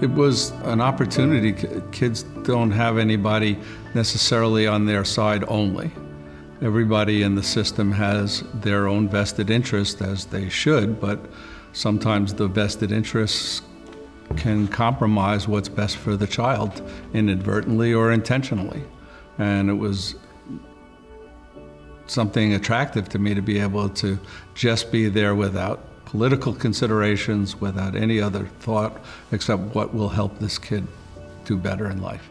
It was an opportunity. Kids don't have anybody necessarily on their side only. Everybody in the system has their own vested interest, as they should, but sometimes the vested interests can compromise what's best for the child inadvertently or intentionally. And it was something attractive to me to be able to just be there without political considerations, without any other thought except what will help this kid do better in life.